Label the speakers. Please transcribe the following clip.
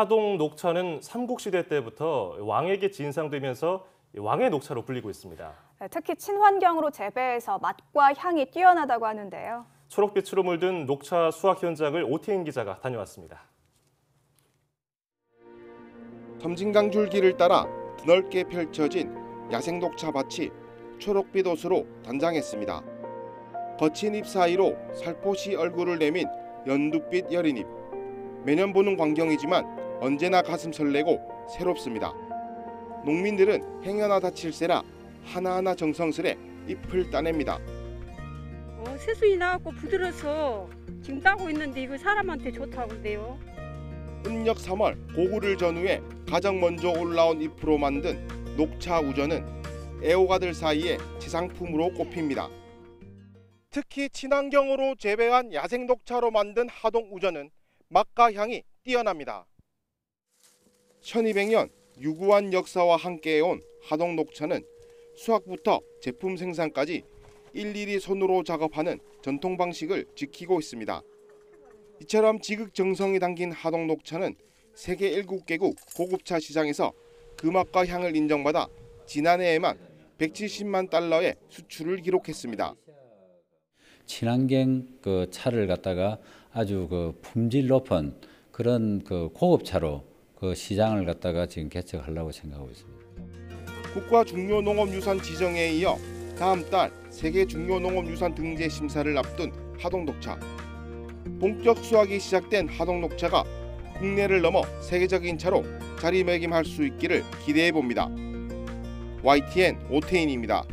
Speaker 1: 하동 녹차는 삼국시대 때부터 왕에게 진상되면서 왕의 녹차로 불리고 있습니다.
Speaker 2: 네, 특히 친환경으로 재배해서 맛과 향이 뛰어나다고 하는데요.
Speaker 1: 초록빛으로 물든 녹차 수확 현장을 오태인 기자가 다녀왔습니다.
Speaker 3: 섬진강 줄기를 따라 드넓게 펼쳐진 야생 녹차 밭이 초록빛 옷으로 단장했습니다. 거친 잎 사이로 살포시 얼굴을 내민 연두빛 여린잎. 매년 보는 광경이지만 언제나 가슴 설레고 새롭습니다. 농민들은 행여나 다칠세라 하나하나 정성스레 잎을 따냅니다.
Speaker 4: 어, 새순이 나왔고 부드러워서 지금 따고 있는데 이거 사람한테 좋다고 그래요.
Speaker 3: 음력 3월 고구를 전후에 가장 먼저 올라온 잎으로 만든 녹차 우전은 애호가들 사이에 지상품으로 꼽힙니다. 특히 친환경으로 재배한 야생 녹차로 만든 하동 우전은 맛과 향이 뛰어납니다. 1200년 유구한 역사와 함께해온 하동 녹차는 수확부터 제품 생산까지 일일이 손으로 작업하는 전통 방식을 지키고 있습니다. 이처럼 지극정성이 담긴 하동 녹차는 세계 7개국 고급차 시장에서 그 맛과 향을 인정받아 지난해에만 170만 달러의 수출을 기록했습니다.
Speaker 5: 친환경 그 차를 갖다가 아주 그 품질 높은 그런 그 고급차로 그 시장을 갖다가 지금 개척하려고 생각하고 있습니다.
Speaker 3: 국가 중요 농업유산 지정에 이어 다음 달 세계 중요 농업유산 등재 심사를 앞둔 하동 녹차. 본격 수확이 시작된 하동 녹차가 국내를 넘어 세계적인 차로 자리매김할 수 있기를 기대해 봅니다. YTN 오태인입니다.